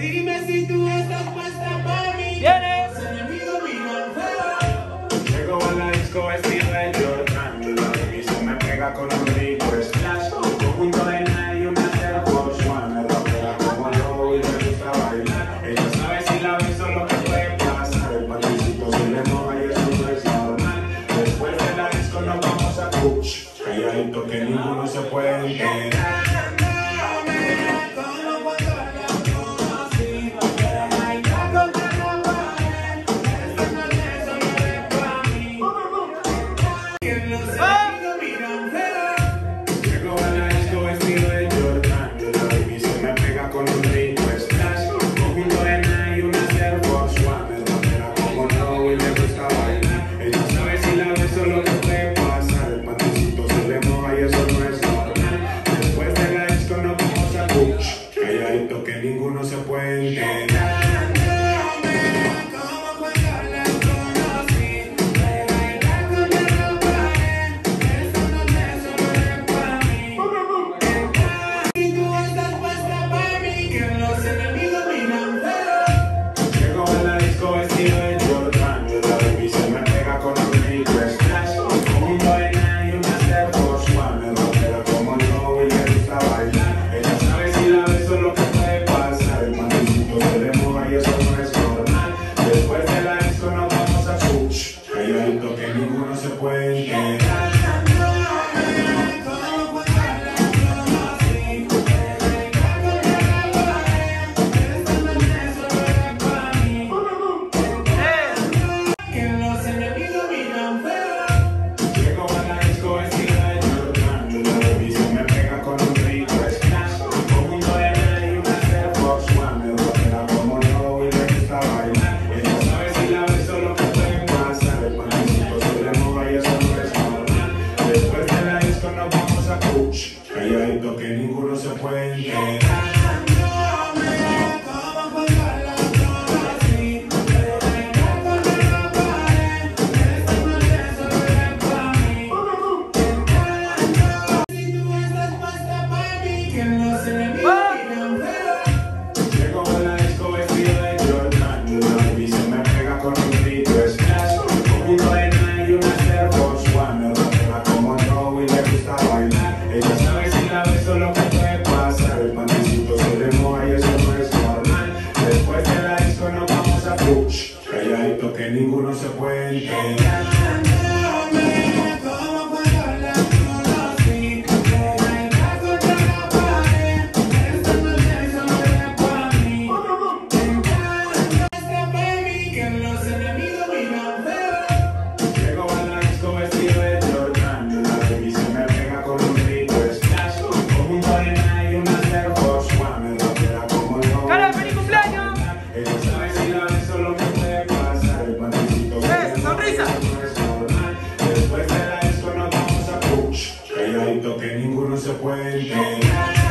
Dime si tú estás puesta, mami. ¿Vienes? Se me vino mi Llego a la disco vestido de Jordan. La división me pega con un rico splash. Conjunto de nadie, una cero por Juan. Me rapera como lobo y me gusta bailar. Ella sabe si la beso lo que puede pasar. El patricito se le moja y eso no es normal. Después de la disco nos vamos a push. Calladito que ninguno se puede enterar. regresamos. Bendito que ninguno se puede yo he visto que ninguno se puede. que ninguno se puede